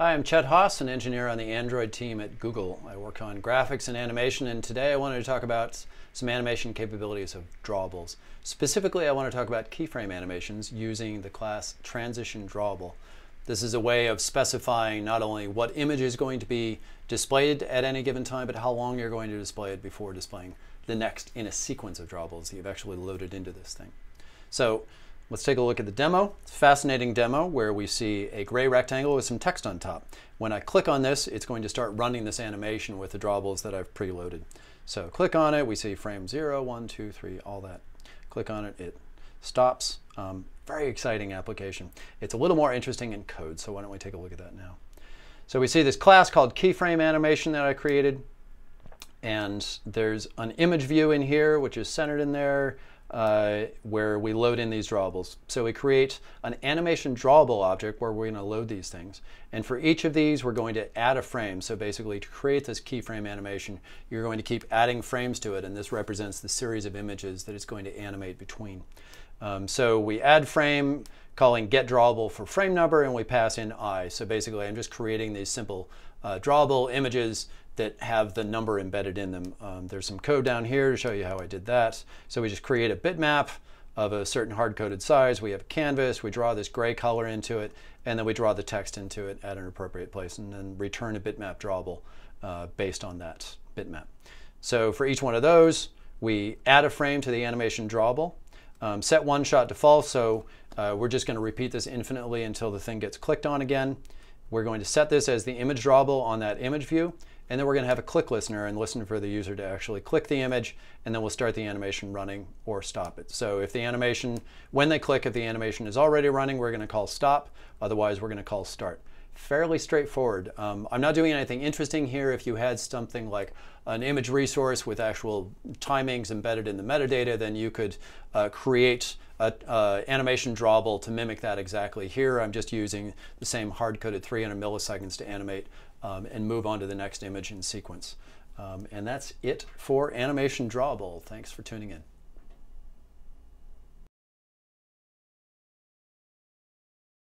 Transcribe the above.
Hi, I'm Chet Haase, an engineer on the Android team at Google. I work on graphics and animation, and today I wanted to talk about some animation capabilities of drawables. Specifically, I want to talk about keyframe animations using the class transition drawable. This is a way of specifying not only what image is going to be displayed at any given time, but how long you're going to display it before displaying the next in a sequence of drawables that you've actually loaded into this thing. So Let's take a look at the demo. Fascinating demo where we see a gray rectangle with some text on top. When I click on this, it's going to start running this animation with the drawables that I've preloaded. So click on it, we see frame 0, 1, 2, 3, all that. Click on it, it stops. Um, very exciting application. It's a little more interesting in code, so why don't we take a look at that now. So we see this class called keyframe animation that I created. And there's an image view in here, which is centered in there uh, where we load in these drawables. So we create an animation drawable object where we're going to load these things. And for each of these, we're going to add a frame. So basically, to create this keyframe animation, you're going to keep adding frames to it, and this represents the series of images that it's going to animate between. Um, so we add frame, calling get drawable for frame number, and we pass in i. So basically, I'm just creating these simple uh, drawable images that have the number embedded in them. Um, there's some code down here to show you how I did that. So we just create a bitmap of a certain hard-coded size. We have a canvas, we draw this gray color into it, and then we draw the text into it at an appropriate place and then return a bitmap drawable uh, based on that bitmap. So for each one of those, we add a frame to the animation drawable, um, set one shot to false, so uh, we're just going to repeat this infinitely until the thing gets clicked on again. We're going to set this as the image drawable on that image view, and then we're going to have a click listener and listen for the user to actually click the image, and then we'll start the animation running or stop it. So if the animation, when they click, if the animation is already running, we're going to call stop. Otherwise, we're going to call start. Fairly straightforward. Um, I'm not doing anything interesting here. If you had something like an image resource with actual timings embedded in the metadata, then you could uh, create an uh, animation drawable to mimic that exactly. Here, I'm just using the same hard-coded 300 milliseconds to animate um, and move on to the next image in sequence. Um, and that's it for Animation Drawable. Thanks for tuning in.